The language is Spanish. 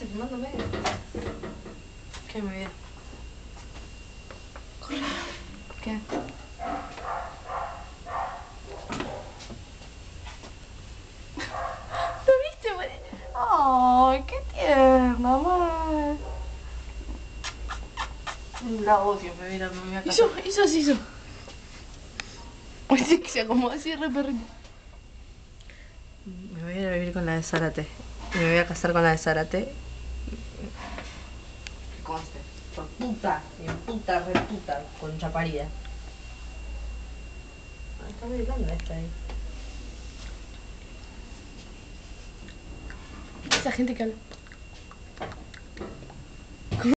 hace filmándome? ¿Qué me vida? Corre. ¿Qué? ¿Lo viste? güey? Ay, qué tierna, mamá. La odio, me mira, me voy a. Hizo, hizo así, hizo. Oye, que se acomoda así re perrito. Me voy a ir a vivir con la de Zárate. Me voy a casar con la de Zárate. Conste. Por puta, bien puta, re puta, con chaparida. Ah, está bailando esta ahí. Esa gente que habla.